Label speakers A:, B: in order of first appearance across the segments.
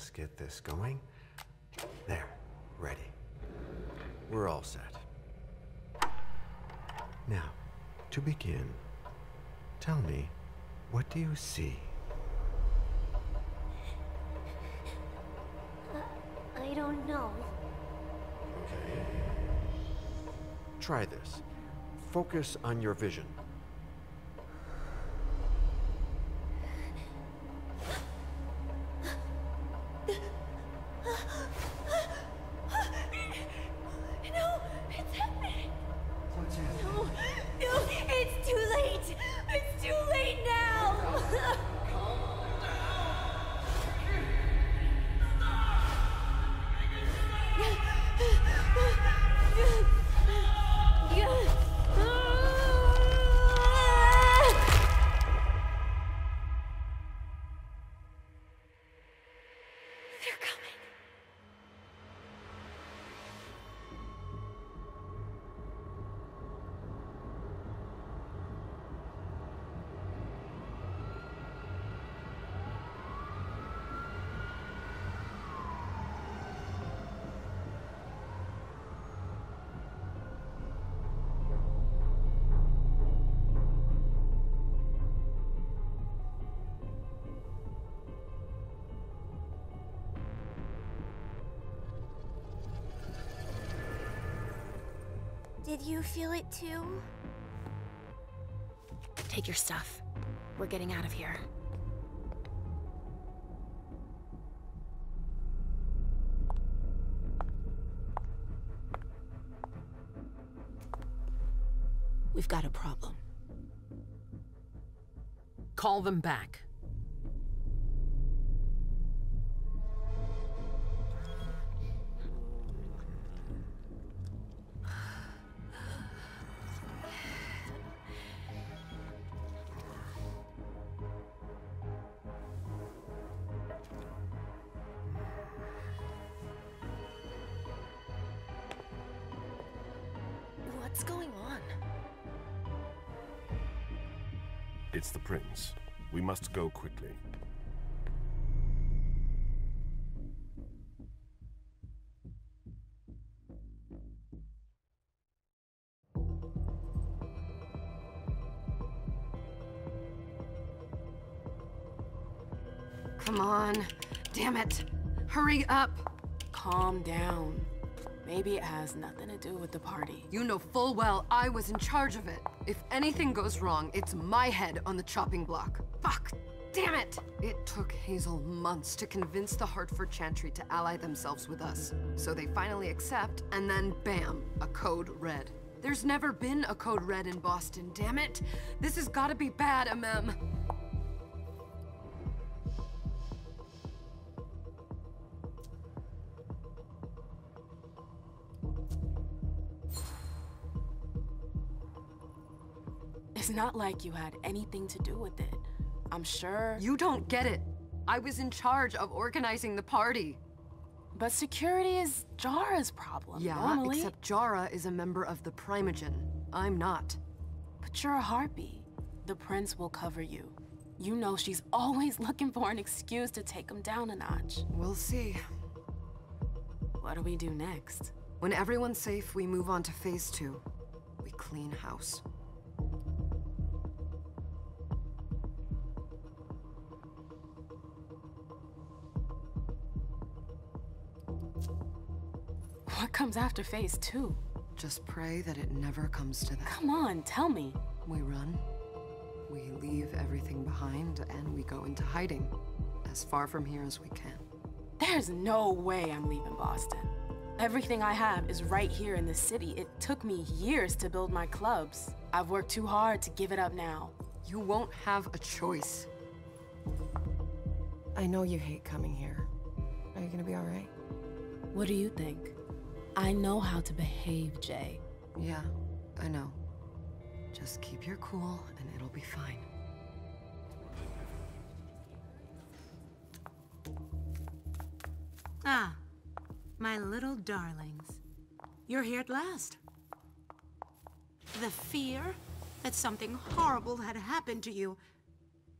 A: just get this going. There, ready. We're all set. Now, to begin, tell me, what do you see?
B: I don't know.
A: Okay. Try this. Focus on your vision.
B: You feel it too?
C: Take your stuff. We're getting out of here. We've got a problem.
D: Call them back.
C: What's going on?
E: It's the prince. We must go quickly.
F: Come on. Damn it. Hurry up. Calm down. Maybe it has nothing to do with the party.
G: You know full well I was in charge of it. If anything goes wrong, it's my head on the chopping block. Fuck! Damn it! It took Hazel months to convince the Hartford Chantry to ally themselves with us. So they finally accept, and then bam, a code red. There's never been a code red in Boston, damn it! This has gotta be bad, MM.
F: Not like you had anything to do with it. I'm sure.
G: You don't get it. I was in charge of organizing the party.
F: But security is Jara's problem.
G: Yeah,
F: normally.
G: except Jara is a member of the Primogen. I'm not.
F: But you're a harpy. The prince will cover you. You know she's always looking for an excuse to take him down a notch.
G: We'll see.
F: What do we do next?
G: When everyone's safe, we move on to phase two. We clean house.
F: What comes after phase two?
G: Just pray that it never comes to that.
F: Come on, tell me.
G: We run, we leave everything behind, and we go into hiding. As far from here as we can.
F: There's no way I'm leaving Boston. Everything I have is right here in the city. It took me years to build my clubs. I've worked too hard to give it up now.
G: You won't have a choice. I know you hate coming here. Are you gonna be alright?
F: What do you think? I know how to behave, Jay.
G: Yeah, I know. Just keep your cool and it'll be fine.
H: Ah, my little darlings. You're here at last. The fear that something horrible had happened to you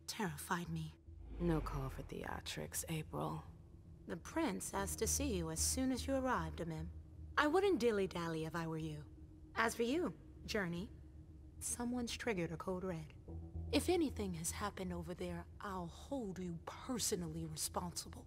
H: terrified me.
F: No call for theatrics, April.
H: The prince asked to see you as soon as you arrived, Emem. I wouldn't dilly-dally if I were you. As for you, Journey, someone's triggered a code red. If anything has happened over there, I'll hold you personally responsible.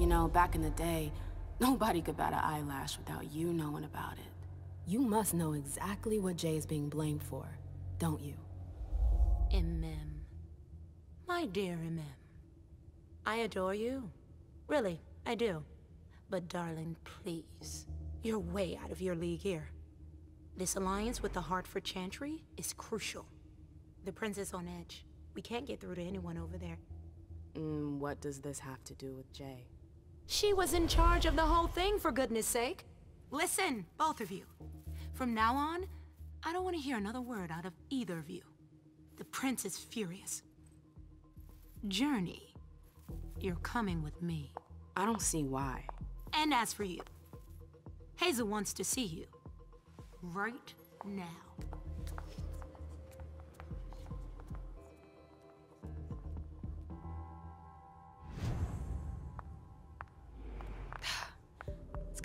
F: You know, back in the day, nobody could bat an eyelash without you knowing about it. You must know exactly what Jay is being blamed for, don't you?
H: Emem. My dear Emem. I adore you. Really, I do. But darling, please. You're way out of your league here. This alliance with the Hartford Chantry is crucial. The prince is on edge. We can't get through to anyone over there.
F: Mm, what does this have to do with Jay?
H: She was in charge of the whole thing, for goodness sake. Listen, both of you. From now on, I don't want to hear another word out of either of you. The prince is furious. Journey, you're coming with me.
F: I don't see why.
H: And as for you, Hazel wants to see you. Right now.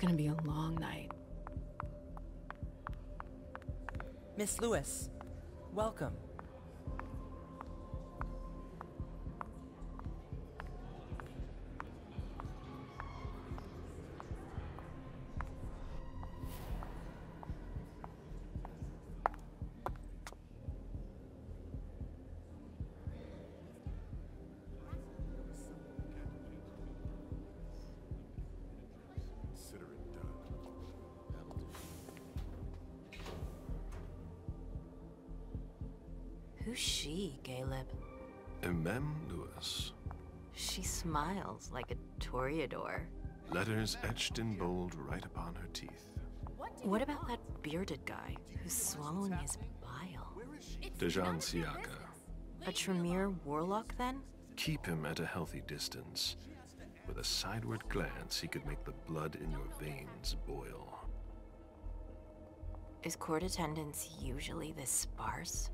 F: Gonna be a long night.
I: Miss Louis, welcome.
J: Smiles like a toreador.
E: Letters etched in bold right upon her teeth.
J: What about that bearded guy who's swallowing his bile?
E: Dejan Siaka.
J: A Tremere warlock, then?
E: Keep him at a healthy distance. With a sideward glance, he could make the blood in your veins boil.
J: Is court attendance usually this sparse?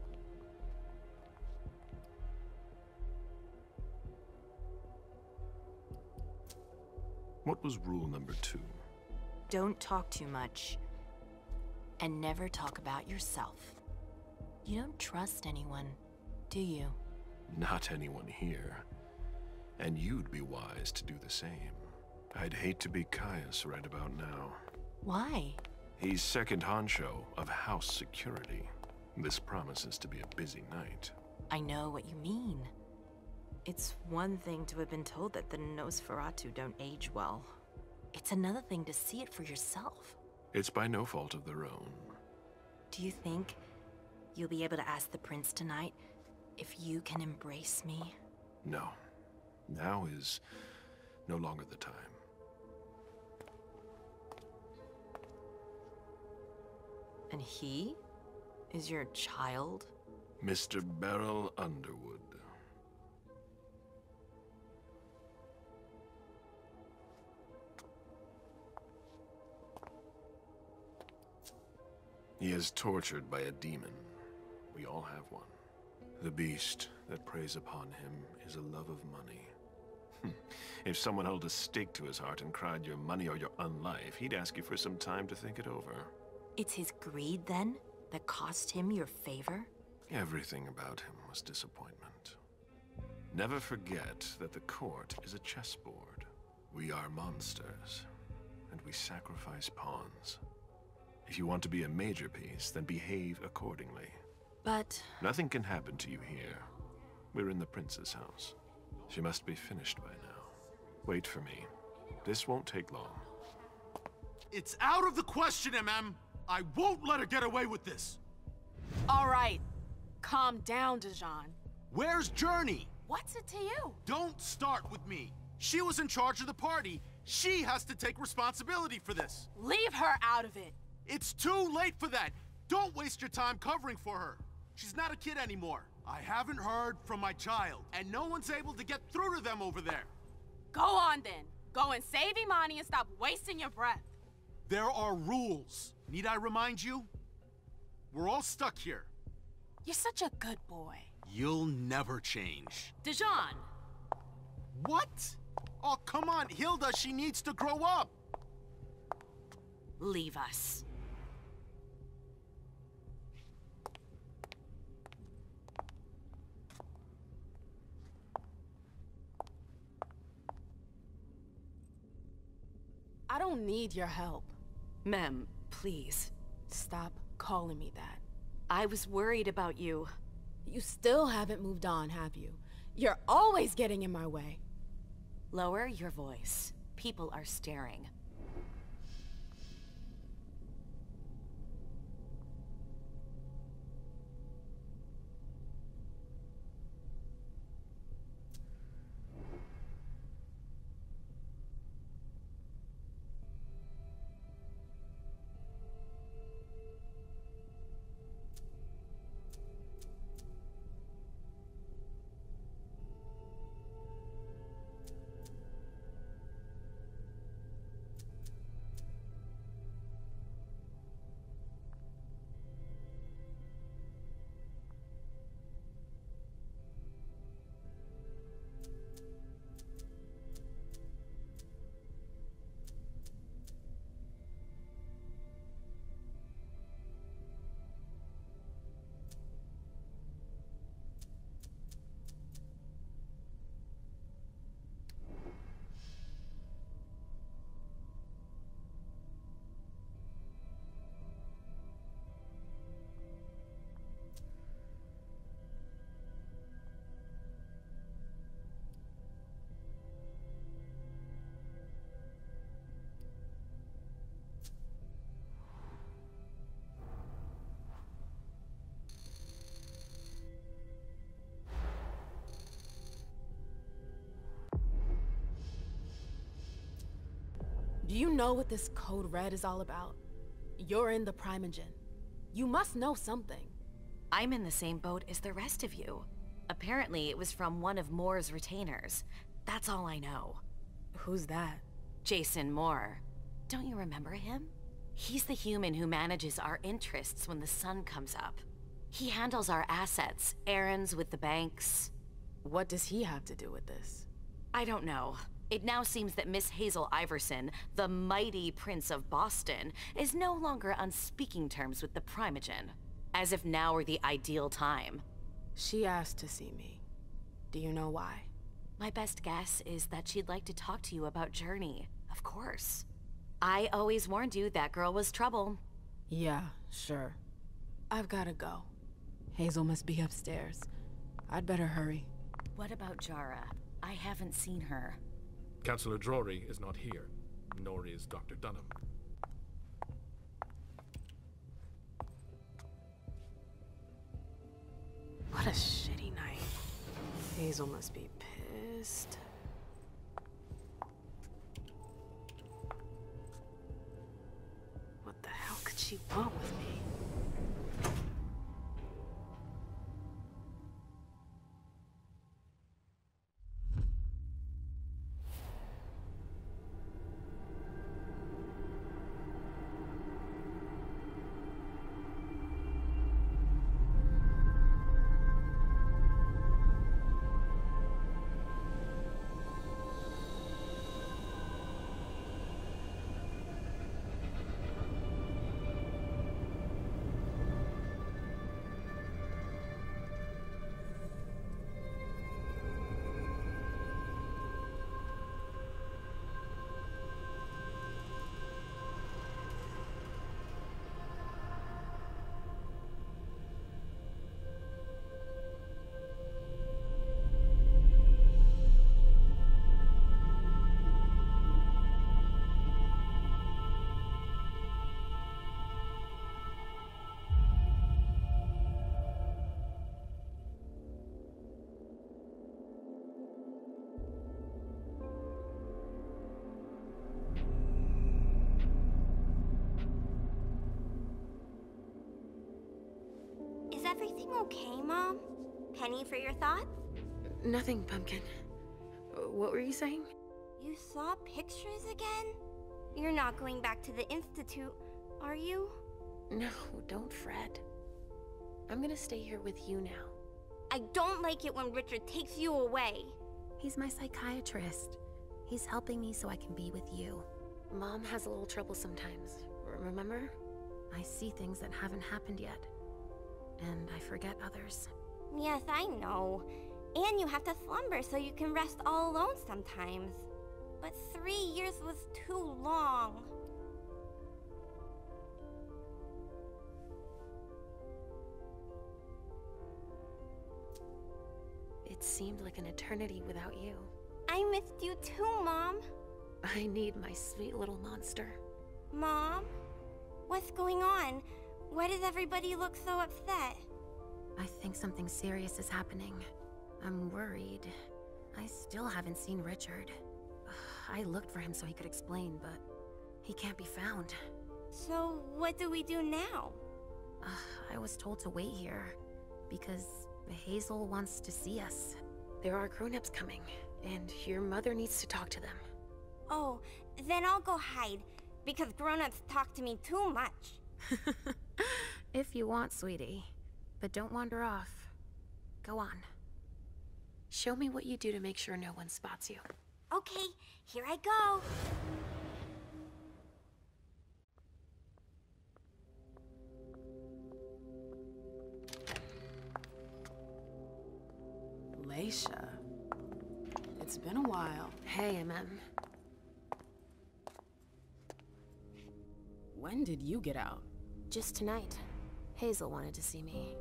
E: What was rule number two?
J: Don't talk too much. And never talk about yourself. You don't trust anyone, do you?
E: Not anyone here. And you'd be wise to do the same. I'd hate to be Caius right about now.
J: Why?
E: He's second honcho of house security. This promises to be a busy night.
J: I know what you mean. It's one thing to have been told that the Nosferatu don't age well. It's another thing to see it for yourself.
E: It's by no fault of their own.
J: Do you think you'll be able to ask the prince tonight if you can embrace me?
E: No. Now is no longer the time.
J: And he is your child?
E: Mr. Beryl Underwood. He is tortured by a demon. We all have one. The beast that preys upon him is a love of money. Hmm. if someone held a stake to his heart and cried your money or your unlife, he'd ask you for some time to think it over.
K: It's his greed, then, that cost him your favor?
E: Everything about him was disappointment. Never forget that the court is a chessboard. We are monsters, and we sacrifice pawns. If you want to be a major piece, then behave accordingly.
K: But...
E: Nothing can happen to you here. We're in the prince's house. She must be finished by now. Wait for me. This won't take long.
L: It's out of the question, MM! I won't let her get away with this!
F: All right. Calm down, Dijon.
L: Where's Journey?
F: What's it to you?
L: Don't start with me. She was in charge of the party. She has to take responsibility for this.
F: Leave her out of it.
L: It's too late for that. Don't waste your time covering for her. She's not a kid anymore. I haven't heard from my child, and no one's able to get through to them over there.
F: Go on then. Go and save Imani and stop wasting your breath.
L: There are rules. Need I remind you? We're all stuck here.
F: You're such a good boy.
L: You'll never change.
F: Dijon!
L: What? Oh, come on, Hilda, she needs to grow up.
K: Leave us.
F: Don't need your help.
K: Mem, please.
F: Stop calling me that.
K: I was worried about you.
F: You still haven't moved on, have you? You're always getting in my way.
K: Lower your voice. People are staring.
F: Do you know what this Code Red is all about? You're in the Primogen. You must know something.
K: I'm in the same boat as the rest of you. Apparently, it was from one of Moore's retainers. That's all I know.
F: Who's that?
K: Jason Moore. Don't you remember him? He's the human who manages our interests when the sun comes up. He handles our assets, errands with the banks.
F: What does he have to do with this?
K: I don't know. It now seems that Miss Hazel Iverson, the mighty Prince of Boston, is no longer on speaking terms with the Primogen. As if now were the ideal time.
F: She asked to see me. Do you know why?
K: My best guess is that she'd like to talk to you about Journey, of course. I always warned you that girl was trouble.
F: Yeah, sure. I've gotta go. Hazel must be upstairs. I'd better hurry.
K: What about Jara? I haven't seen her.
M: Councillor Drury is not here, nor is Dr. Dunham.
F: What a shitty night. Hazel must be pissed. What the hell could she want with me?
B: Everything okay, Mom? Penny for your thoughts?
C: Nothing, Pumpkin. What were you saying?
B: You saw pictures again? You're not going back to the Institute, are you?
C: No, don't fret. I'm gonna stay here with you now.
B: I don't like it when Richard takes you away.
C: He's my psychiatrist. He's helping me so I can be with you. Mom has a little trouble sometimes, remember? I see things that haven't happened yet. And I forget others.
B: Yes, I know. And you have to slumber so you can rest all alone sometimes. But three years was too long.
C: It seemed like an eternity without you.
B: I missed you too, Mom.
C: I need my sweet little monster.
B: Mom? What's going on? Why does everybody look so upset?
C: I think something serious is happening. I'm worried. I still haven't seen Richard. I looked for him so he could explain, but he can't be found.
B: So, what do we do now?
C: I was told to wait here because Hazel wants to see us. There are grown-ups coming, and your mother needs to talk to them.
B: Oh, then I'll go hide, because grown-ups talk to me too much.
C: if you want, sweetie. But don't wander off. Go on. Show me what you do to make sure no one spots you.
B: Okay, here I go.
F: Leysha. It's been a while.
C: Hey, MM.
F: When did you get out?
C: Just tonight. Hazel wanted to see me.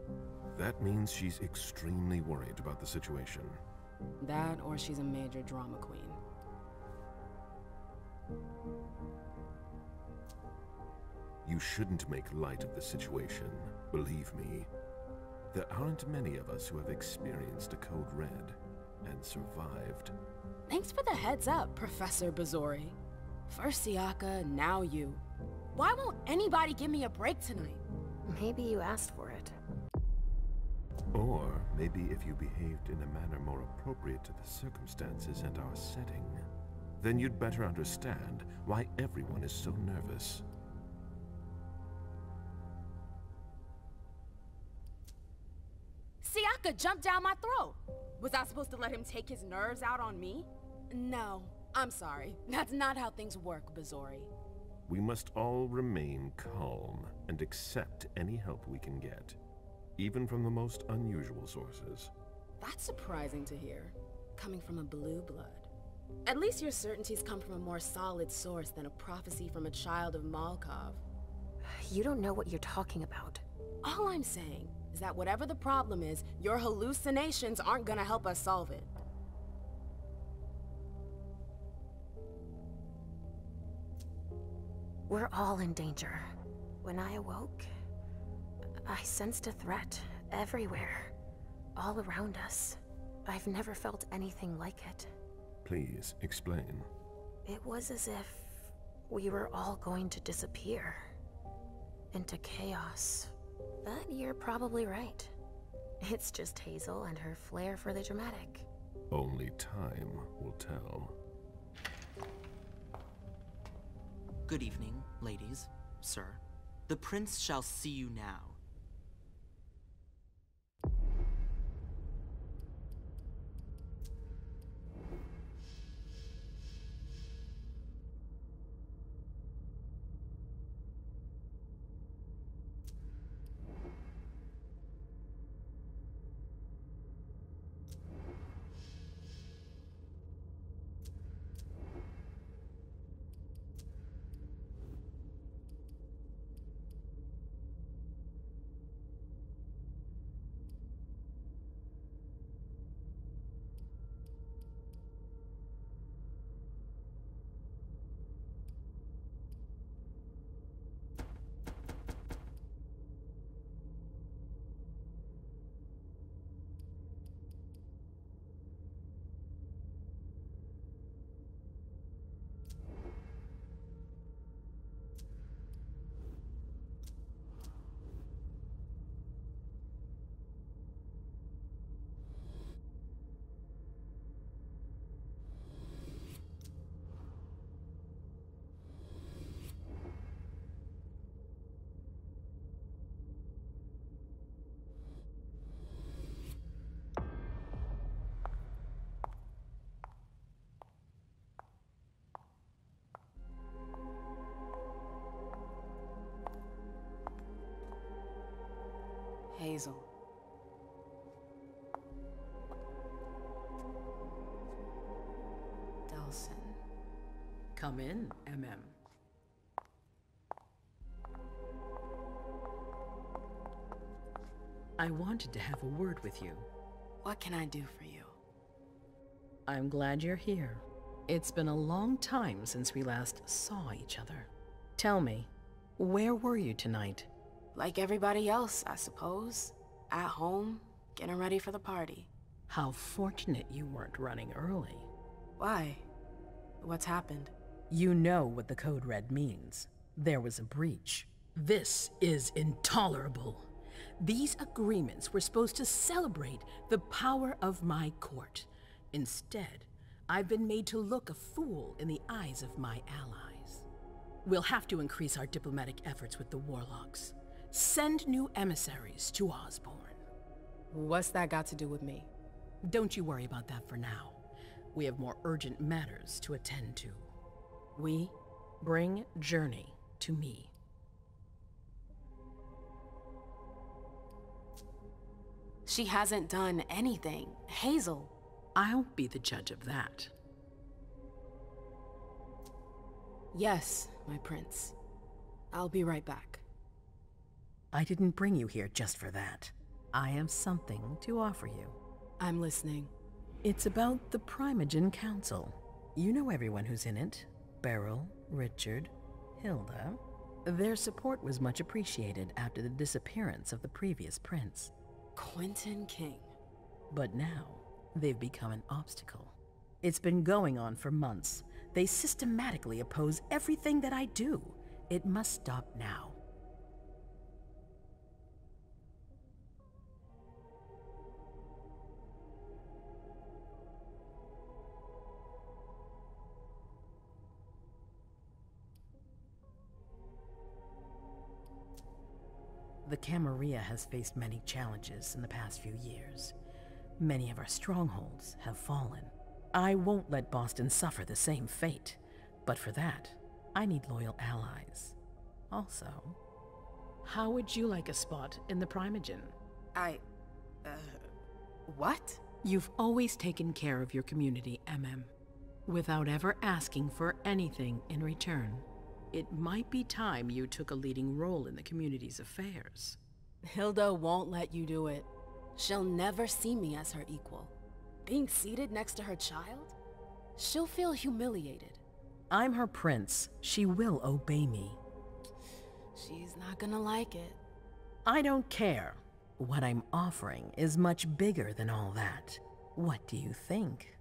E: That means she's extremely worried about the situation.
F: That, or she's a major drama queen.
E: You shouldn't make light of the situation, believe me. There aren't many of us who have experienced a Code Red and survived.
F: Thanks for the heads up, Professor Bazory. First Siaka, now you. Why won't anybody give me a break tonight?
C: Maybe you asked for it.
E: Or maybe if you behaved in a manner more appropriate to the circumstances and our setting, then you'd better understand why everyone is so nervous.
F: Siaka jumped down my throat. Was I supposed to let him take his nerves out on me? No, I'm sorry. That's not how things work, Bazory.
E: We must all remain calm and accept any help we can get, even from the most unusual sources.
F: That's surprising to hear, coming from a blue blood. At least your certainties come from a more solid source than a prophecy from a child of Malkav.
C: You don't know what you're talking about.
F: All I'm saying is that whatever the problem is, your hallucinations aren't gonna help us solve it.
C: We're all in danger. When I awoke, I sensed a threat everywhere, all around us. I've never felt anything like it.
E: Please, explain.
C: It was as if we were all going to disappear. Into chaos. But you're probably right. It's just Hazel and her flair for the dramatic.
E: Only time will tell.
N: Good evening, ladies, sir. The prince shall see you now.
F: Hazel. Delsin.
D: Come in, MM. I wanted to have a word with you.
F: What can I do for you?
D: I'm glad you're here. It's been a long time since we last saw each other. Tell me, where were you tonight?
F: Like everybody else, I suppose. At home, getting ready for the party.
D: How fortunate you weren't running early.
F: Why? What's happened?
D: You know what the Code Red means. There was a breach. This is intolerable. These agreements were supposed to celebrate the power of my court. Instead, I've been made to look a fool in the eyes of my allies. We'll have to increase our diplomatic efforts with the Warlocks. Send new emissaries to Osborne.
F: What's that got to do with me?
D: Don't you worry about that for now. We have more urgent matters to attend to.
F: We?
D: Bring Journey to me.
F: She hasn't done anything. Hazel.
D: I'll be the judge of that.
F: Yes, my prince. I'll be right back.
D: I didn't bring you here just for that. I have something to offer you.
F: I'm listening.
D: It's about the Primogen Council. You know everyone who's in it. Beryl, Richard, Hilda. Their support was much appreciated after the disappearance of the previous prince.
F: Quentin King.
D: But now, they've become an obstacle. It's been going on for months. They systematically oppose everything that I do. It must stop now. Camarilla has faced many challenges in the past few years. Many of our strongholds have fallen. I won't let Boston suffer the same fate, but for that, I need loyal allies. Also, how would you like a spot in the Primogen?
F: I. Uh. What?
D: You've always taken care of your community, MM, without ever asking for anything in return. It might be time you took a leading role in the community's affairs.
F: Hilda won't let you do it. She'll never see me as her equal. Being seated next to her child? She'll feel humiliated.
D: I'm her prince. She will obey me.
F: She's not gonna like it.
D: I don't care. What I'm offering is much bigger than all that. What do you think?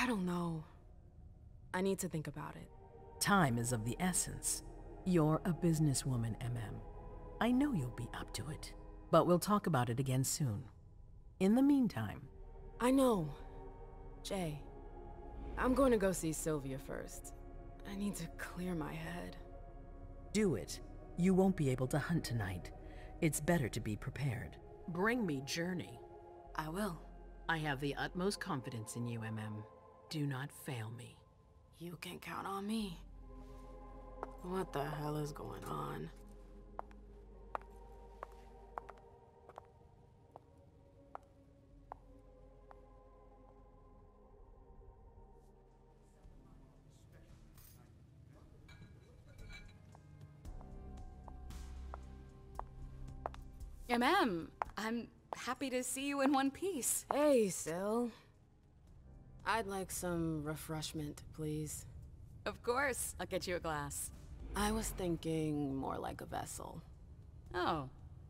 F: I don't know. I need to think about it.
D: Time is of the essence. You're a businesswoman, MM. I know you'll be up to it, but we'll talk about it again soon. In the meantime...
F: I know. Jay, I'm going to go see Sylvia first. I need to clear my head.
D: Do it. You won't be able to hunt tonight. It's better to be prepared. Bring me Journey.
F: I will.
D: I have the utmost confidence in you, MM. Do not fail me.
F: You can count on me. What the hell is going on?
O: MM, I'm happy to see you in one piece.
F: Hey, Sil. I'd like some refreshment, please.
O: Of course. I'll get you a glass.
F: I was thinking more like a vessel.
O: Oh.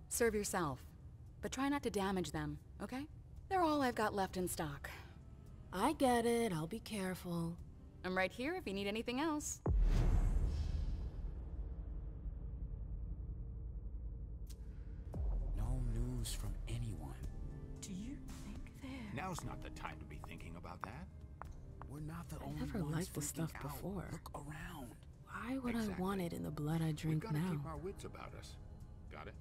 O: Serve yourself. But try not to damage them, okay? They're all I've got left in stock.
F: I get it. I'll be careful.
O: I'm right here if you need anything else.
P: No news from anyone.
F: Do you think they're...
P: Now's not the time to be thinking about that. We're not the
F: I
P: only
F: never
P: ones
F: liked
P: the
F: stuff
P: out.
F: before.
P: Look around.
F: Why would
P: Exactly.
F: I want it in the blood I drink
E: we gotta
F: now?
E: keep our wits about us. Got it?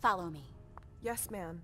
O: Follow me.
Q: Yes, ma'am.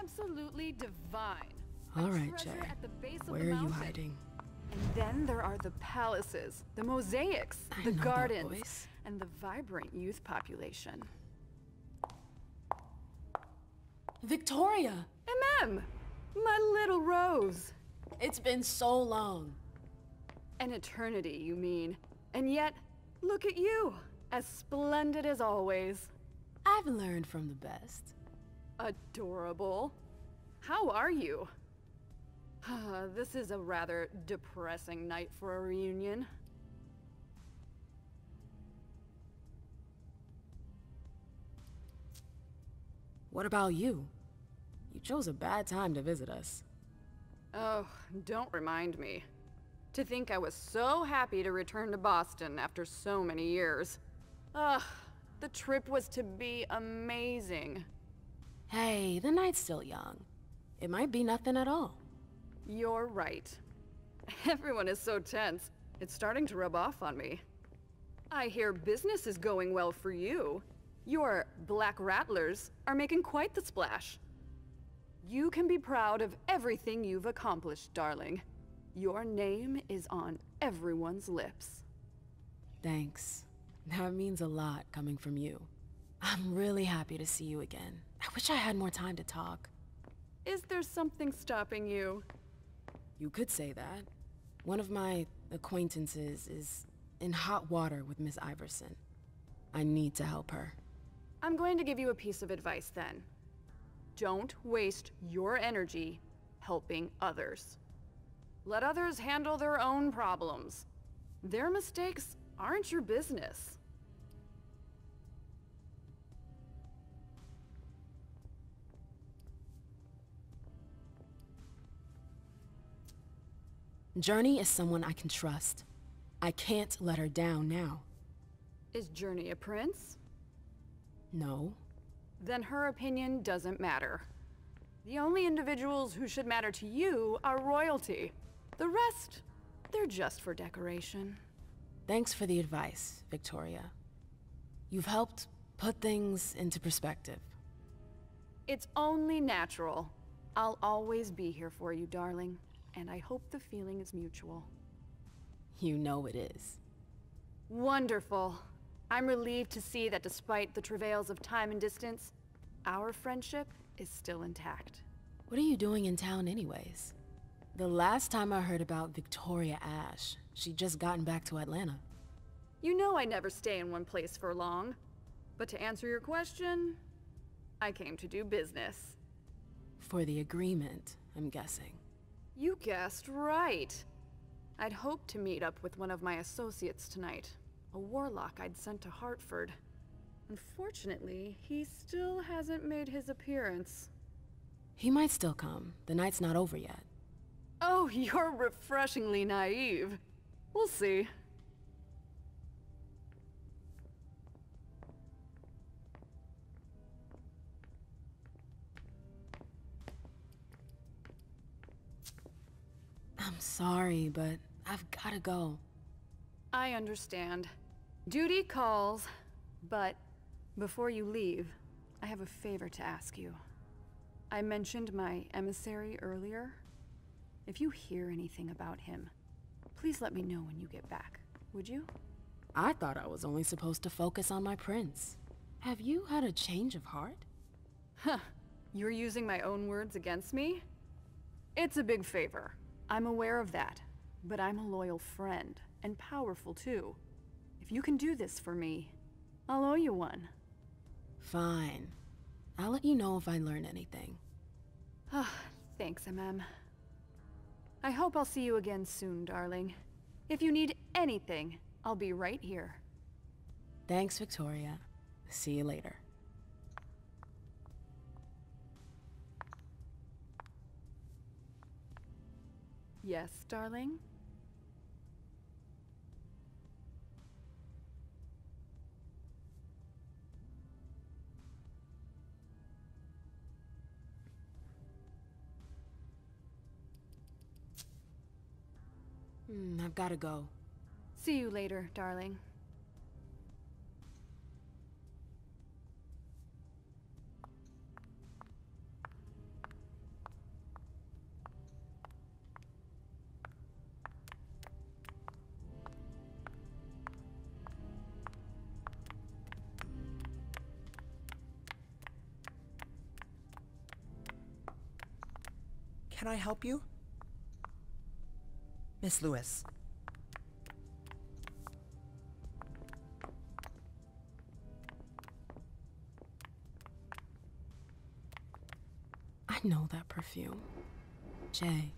Q: Absolutely divine.
F: All
Q: A
F: right, Jay.
Q: at the base of
F: Where
Q: the
F: are you hiding?
Q: And then there are the palaces, the mosaics,
F: I
Q: the gardens, and the vibrant youth population.
F: Victoria!
Q: MM! My little rose!
F: It's been so long.
Q: An eternity, you mean. And yet, look at you! As splendid as always.
F: I've learned from the best.
Q: Adorable. How are you? this is a rather depressing night for a reunion.
F: What about you? You chose a bad time to visit us.
Q: Oh, don't remind me. To think I was so happy to return to Boston after so many years. Ugh, the trip was to be amazing.
F: Hey, the night's still young. It might be nothing at all.
Q: You're right. Everyone is so tense. It's starting to rub off on me. I hear business is going well for you. Your Black Rattlers are making quite the splash. You can be proud of everything you've accomplished, darling. Your name is on everyone's lips.
F: Thanks. That means a lot coming from you. I'm really happy to see you again. I wish I had more time to talk.
Q: Is there something stopping you?
F: You could say that. One of my acquaintances is in hot water with Miss Iversen. I need to help her.
Q: I'm going to give you a piece of advice then. Don't waste your energy helping others. Let others handle their own problems. Their mistakes aren't your business.
F: Journey is someone I can trust. I can't let her down now.
Q: Is Journey a prince?
F: No.
Q: Then her opinion doesn't matter. The only individuals who should matter to you are royalty. The rest, they're just for decoration.
F: Thanks for the advice, Victoria. You've helped put things into perspective.
Q: It's only natural. I'll always be here for you, darling. And I hope the feeling is mutual.
F: You know it is.
Q: Wonderful. I'm relieved to see that despite the travails of time and distance, our friendship is still intact.
F: What are you doing in town anyways? The last time I heard about Victoria Ash, she'd just gotten back to Atlanta.
Q: You know I never stay in one place for long. But to answer your question, I came to do business.
F: For the agreement, I'm guessing.
Q: You guessed right. I'd hoped to meet up with one of my associates tonight, a warlock I'd sent to Hartford. Unfortunately, he still hasn't made his appearance.
F: He might still come. The night's not over yet.
Q: Oh, you're refreshingly naive. We'll see.
F: I'm sorry, but I've gotta go.
Q: I understand. Duty calls, but before you leave, I have a favor to ask you. I mentioned my emissary earlier. If you hear anything about him, please let me know when you get back, would you?
F: I thought I was only supposed to focus on my prince. Have you had a change of heart?
Q: Huh. You're using my own words against me? It's a big favor. I'm aware of that. But I'm a loyal friend, and powerful too. If you can do this for me, I'll owe you one.
F: Fine. I'll let you know if I learn anything.
Q: Ah, thanks, MM. I hope I'll see you again soon, darling. If you need anything, I'll be right here.
F: Thanks, Victoria. See you later.
Q: Yes, darling?
F: Hmm, I've gotta go.
Q: See you later, darling.
R: Can I help you? Miss Lewis.
F: I know that perfume. Jay.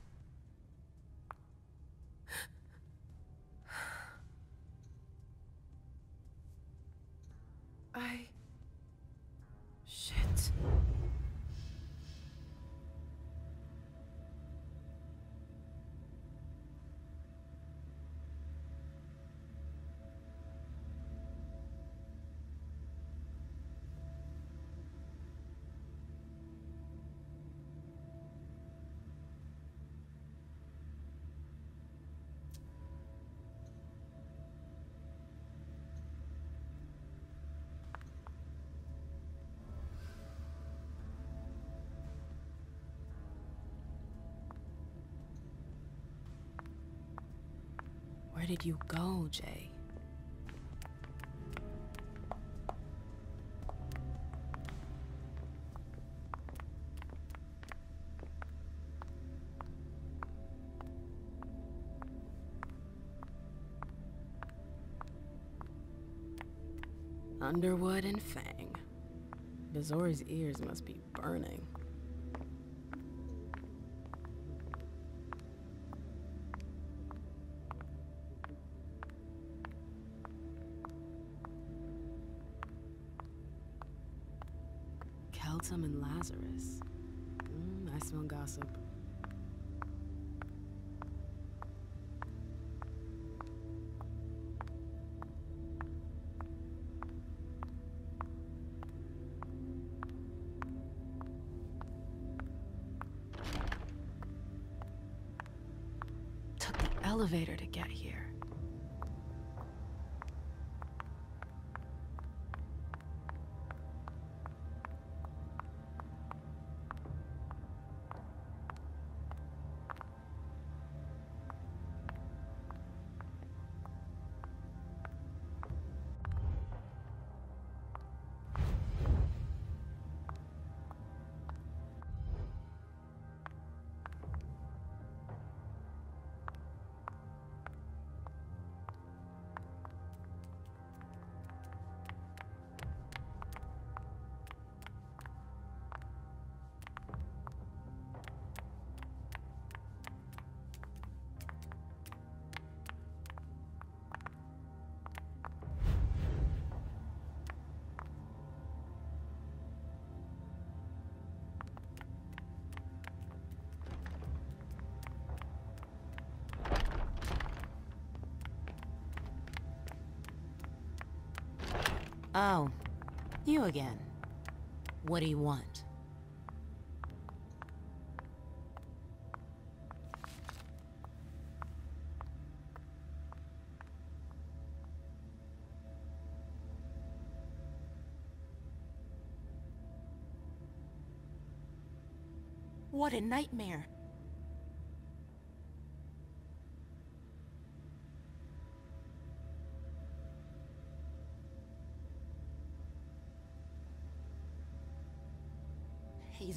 F: Did you go, Jay? Underwood and Fang. Bazory's ears must be burning. Lazarus. Mm, I smell gossip. Took the elevator to get here.
H: Oh, you again. What do you want? What a nightmare.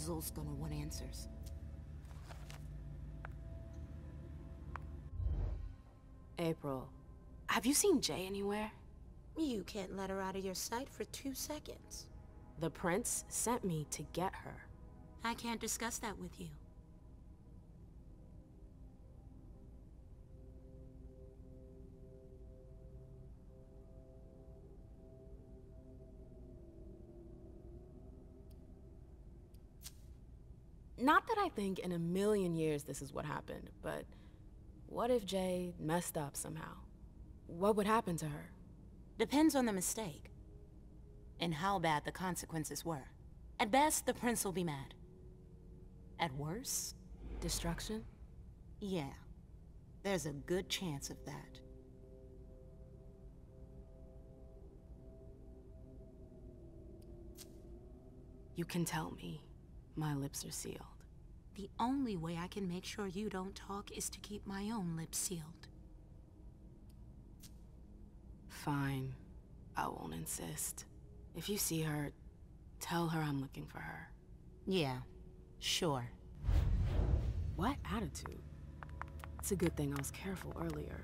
H: Zolstunner want answers.
F: April, have you seen Jay anywhere?
H: You can't let her out of your sight for two seconds.
F: The prince sent me to get her.
H: I can't discuss that with you.
F: Not that I think in a million years this is what happened, but what if Jay messed up somehow? What would happen to her?
H: Depends on the mistake. And how bad the consequences were. At best, the prince will be mad. At worst...
F: Destruction?
H: Yeah. There's a good chance of that.
F: You can tell me. My lips are sealed.
H: The only way I can make sure you don't talk is to keep my own lips sealed.
F: Fine. I won't insist. If you see her, tell her I'm looking for her.
H: Yeah, sure.
F: What attitude? It's a good thing I was careful earlier.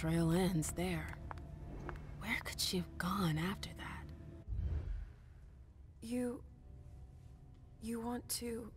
F: Trail ends there. Where could she have gone after that?
R: You... You want to...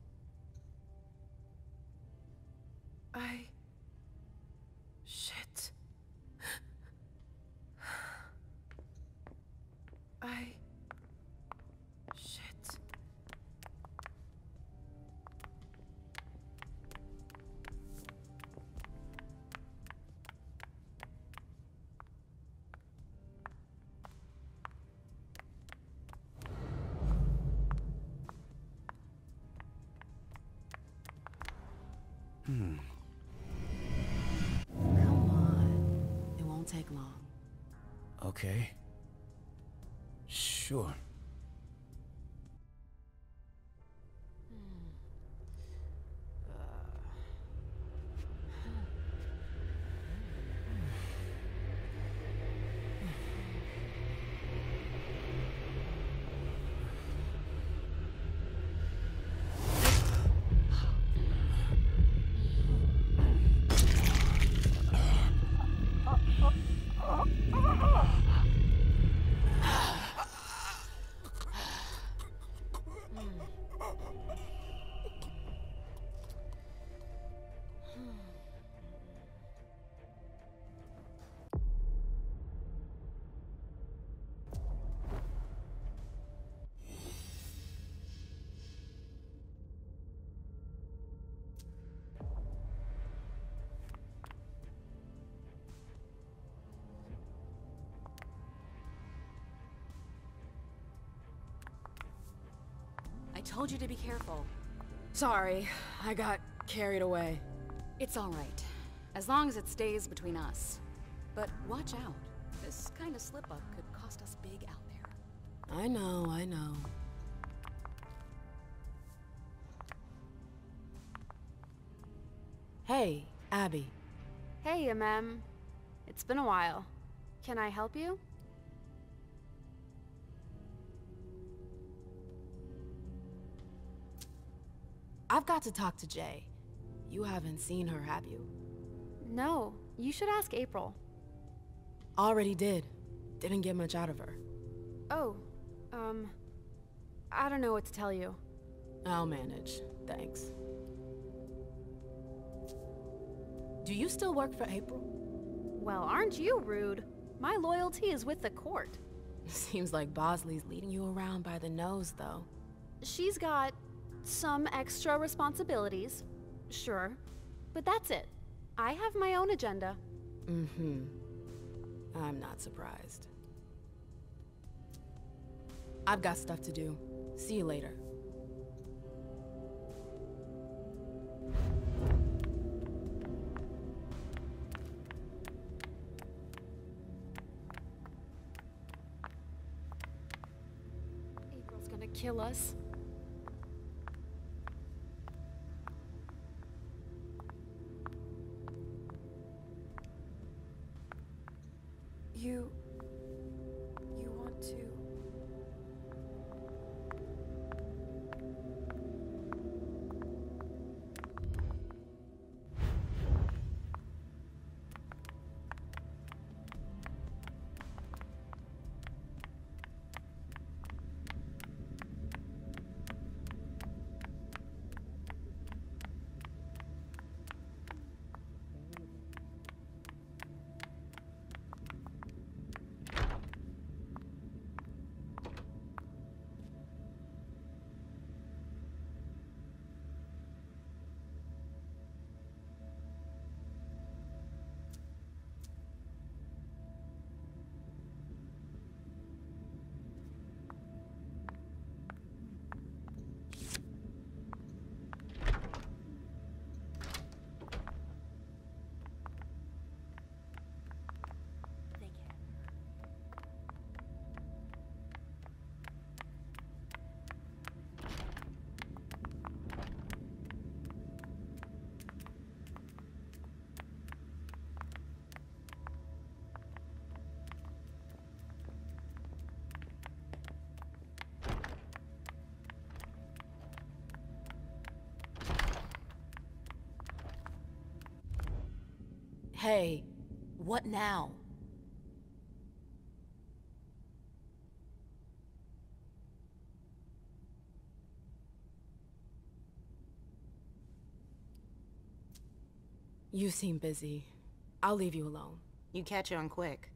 P: Hmm.
F: Come on. It won't take long.
P: Okay. Sure.
O: Told you to be careful.
F: Sorry, I got carried away.
O: It's all right. As long as it stays between us. But watch out. This kind of slip-up could cost us big out there.
F: I know, I know. Hey, Abby.
S: Hey, MM. It's been a while. Can I help you?
F: I've got to talk to Jay. You haven't seen her, have you?
S: No, you should ask April.
F: Already did. Didn't get much out of her.
S: Oh, um, I don't know what to tell you.
F: I'll manage. Thanks. Do you still work for April?
S: Well, aren't you rude? My loyalty is with the court.
F: Seems like Bosley's leading you around by the nose, though.
S: She's got some extra responsibilities, sure. But that's it. I have my own agenda.
F: Mm-hmm. I'm not surprised. I've got stuff to do. See you later.
S: April's gonna kill us.
R: You
H: Hey, what now?
F: You seem busy. I'll leave you alone.
H: You catch on quick.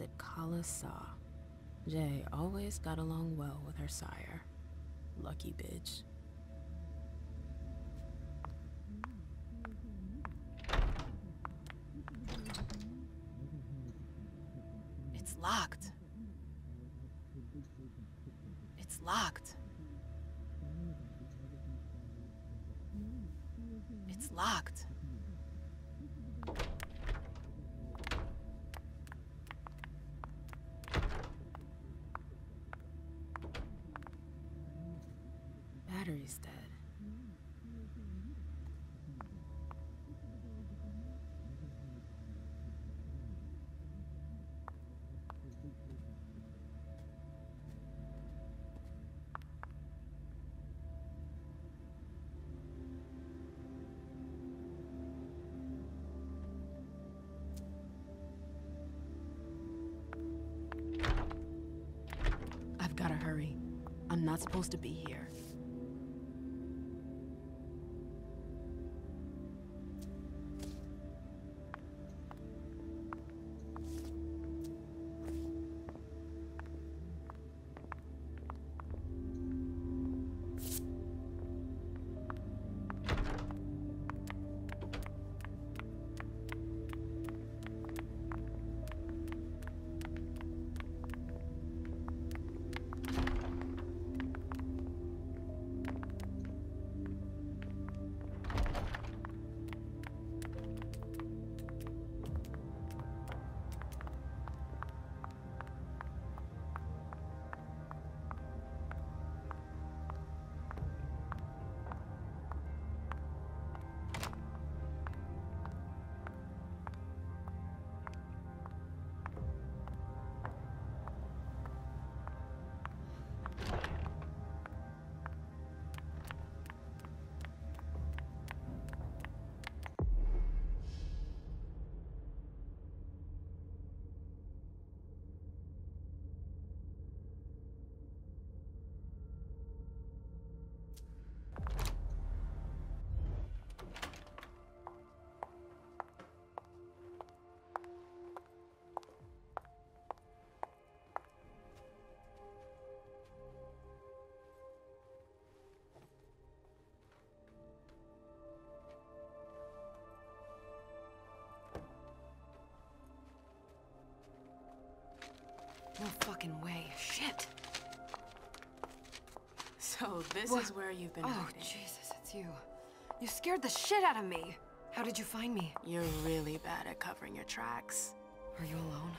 O: It Kala Saw. Jay always got along well with her sire. Lucky bitch. Battery's dead. I've gotta hurry. I'm not supposed to be here.
F: So this
G: What?
F: is where you've been
G: Oh,
F: hiding.
G: Jesus, it's you. You scared the shit out of me. How did you find me?
F: You're really bad at covering your tracks.
G: Are you alone?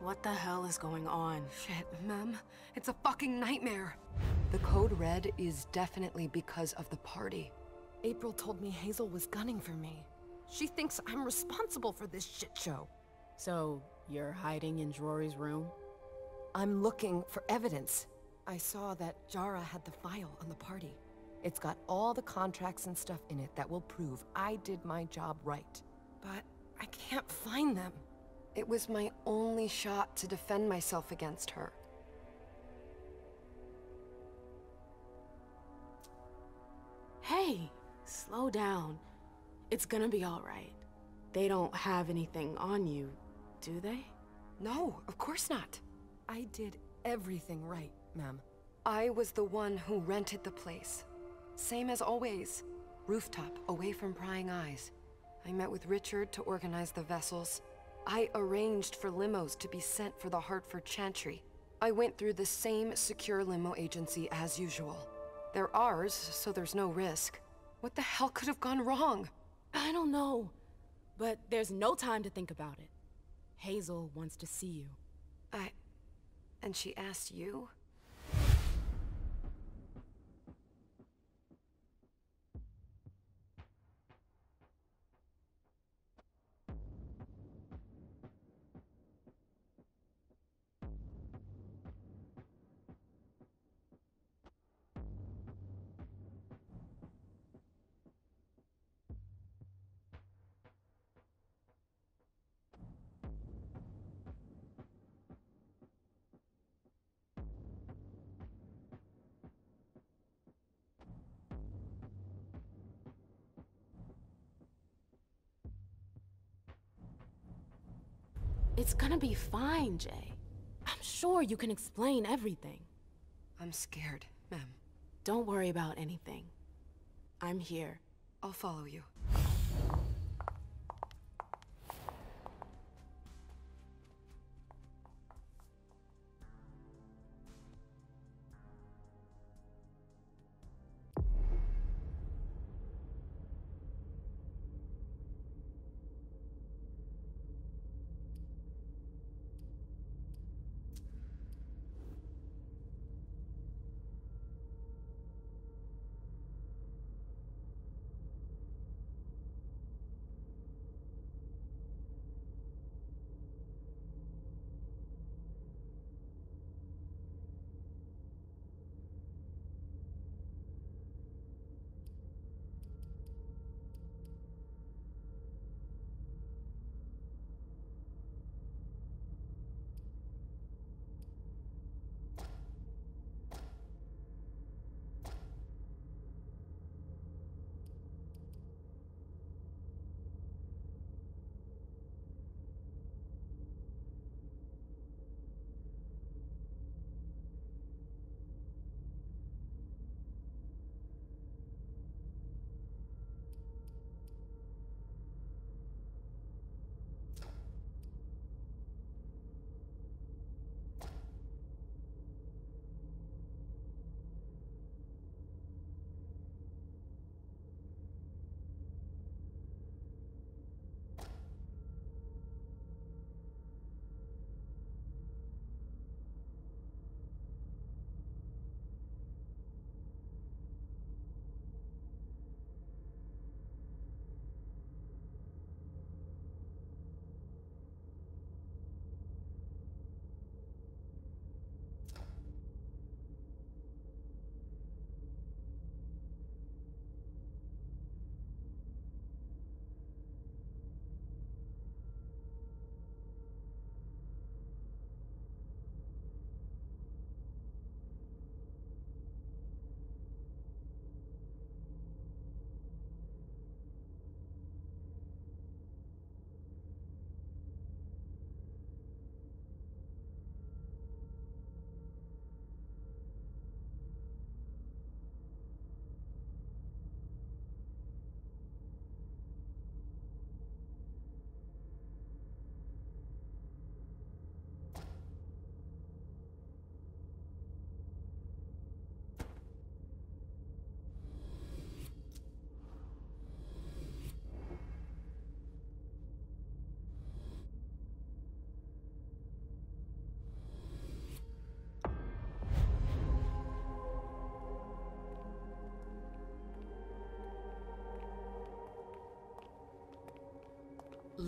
F: What the hell is going on?
G: Shit, Mem. It's a fucking nightmare. The code red is definitely because of the party. April told me Hazel was gunning for me. She thinks I'm responsible for this shit show.
F: So, you're hiding in Rory's room?
G: I'm looking for evidence. I saw that Jara had the file on the party. It's got all the contracts and stuff in it that will prove I did my job right. But I can't find them. It was my only shot to defend myself against her.
F: Hey, slow down. It's gonna be alright. They don't have anything on you, do they?
G: No, of course not. I did everything right, ma'am. I was the one who rented the place. Same as always. Rooftop, away from prying eyes. I met with Richard to organize the vessels. I arranged for limos to be sent for the Hartford Chantry. I went through the same secure limo agency as usual. They're ours, so there's no risk. What the hell could have gone wrong?
F: I don't know. But there's no time to think about it. Hazel wants to see you.
G: I... And she asked you?
O: It's gonna be fine, Jay. I'm sure you can explain everything.
G: I'm scared, ma'am.
O: Don't worry about anything. I'm here.
G: I'll follow you.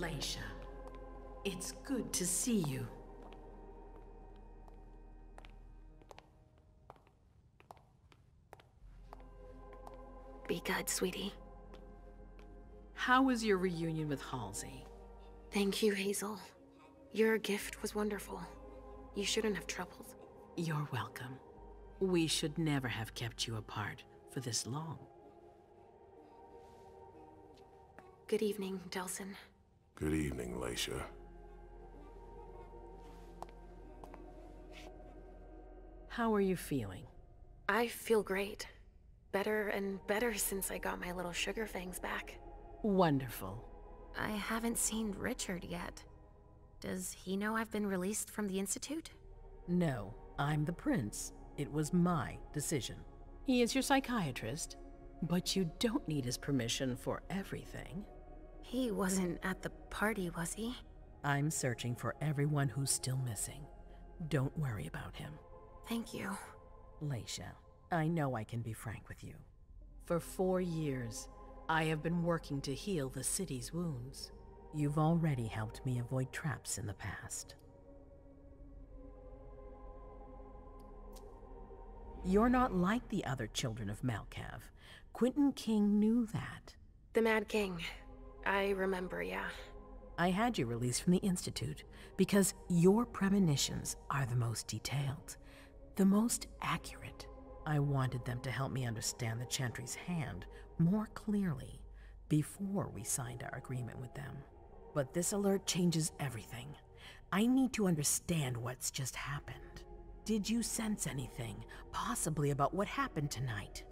D: Leysha, it's good to see you.
C: Be good, sweetie.
D: How was your reunion with Halsey?
C: Thank you, Hazel. Your gift was wonderful. You shouldn't have troubled.
D: You're welcome. We should never have kept you apart for this long.
C: Good evening, Delsin.
T: Good evening, Leysha.
D: How are you feeling?
C: I feel great. Better and better since I got my little sugar fangs back.
D: Wonderful.
C: I haven't seen Richard yet. Does he know I've been released from the Institute?
D: No, I'm the prince. It was my decision. He is your psychiatrist, but you don't need his permission for everything.
C: He wasn't at the party, was he?
D: I'm searching for everyone who's still missing. Don't worry about him.
C: Thank you.
D: Leysha, I know I can be frank with you. For four years, I have been working to heal the city's wounds. You've already helped me avoid traps in the past. You're not like the other children of Malkav. Quentin King knew that.
C: The Mad King. I remember, yeah.
D: I had you released from the Institute because your premonitions are the most detailed, the most accurate. I wanted them to help me understand the Chantry's hand more clearly before we signed our agreement with them. But this alert changes everything. I need to understand what's just happened. Did you sense anything, possibly about what happened tonight?